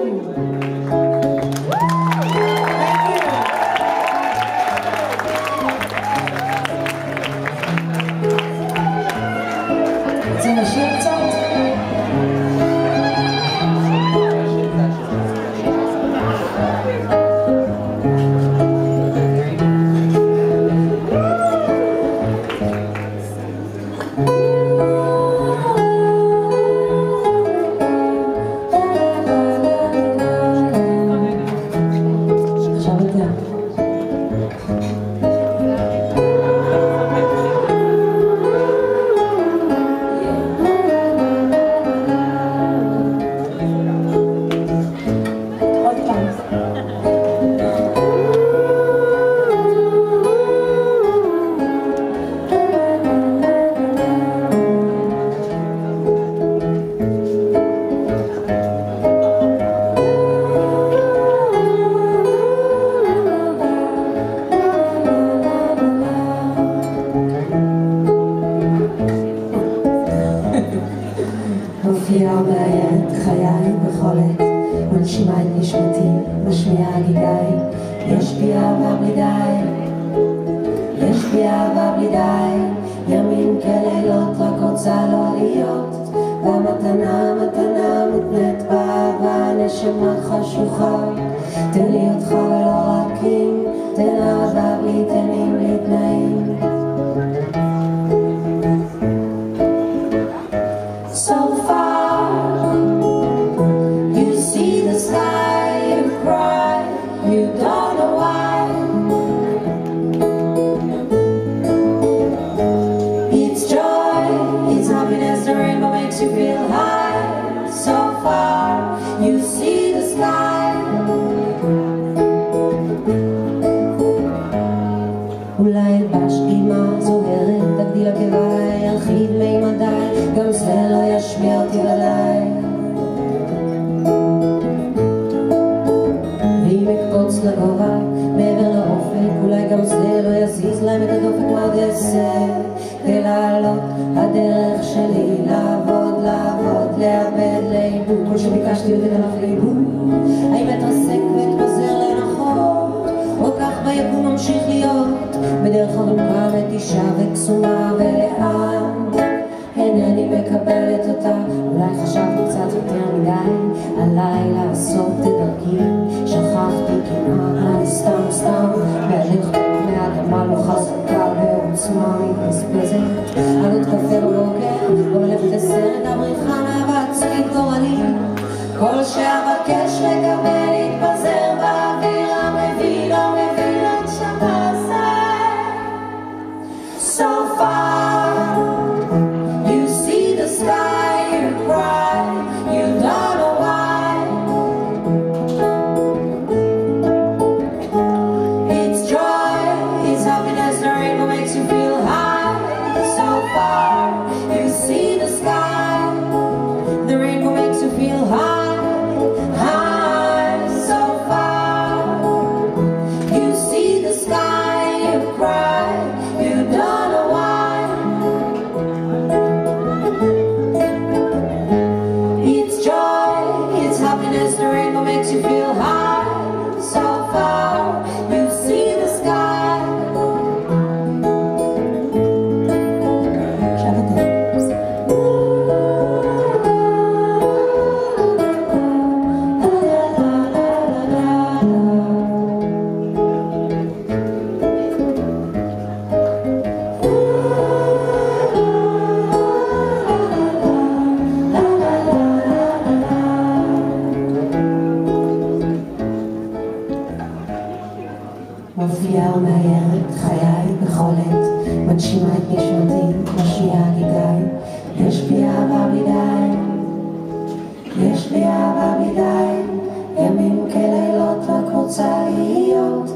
음. מנשימה את נשמתי, משמיעה גידיי, יש בי אהבה בלי די, יש בי אהבה בלי די, ימים כלילות רק רוצה לא להיות, והמתנה מתנה מותנית באהבה, נשמה חשוכה, תן לי אותך ולא רק אם, תן אהבה בלי תנים בלי תנאים. So far, מימדיי, גם זה לא ישמיע אותי ודאי. ואם אקפוץ לגובה, מעבר לאופק, אולי גם זה לא יזיז להם את הדופק, מה עוד אעשה? כדי לעלות הדרך שלי, לעבוד, לעבוד, לאבד, לאיבוד, כל שביקשתי לתת עליו לאיבוד. האם אתרסק ואתפזר לנחות, או כך ביקום ממשיך להיות, בדרך ארוכה מתישה וקסומה ולאן מקבלת אותה, אולי חשבתי קצת יותר מדי לעשות את דרכי, שכחתי כמעט, אני סתם סתם. מהלך פני אדמה לא חזקה בעוצמה מתבזבזת, על עוד קפה בבוקר, ללכת לסרט הבריחה מהווה עצמית גורלי, כל שאבקש מופיעה ומאיירת חיי בכל עת, מגשימה את נשמתי, משמיעה לי יש בי אהבה מדי, יש בי אהבה מדי, ימים כלילות רק רוצה להיות,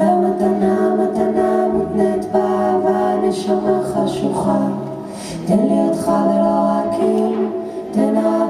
המתנה, מתנה מותנית באהבה, נשמה חשוכה, תן לי אותך ולא רק אם, תן אהבה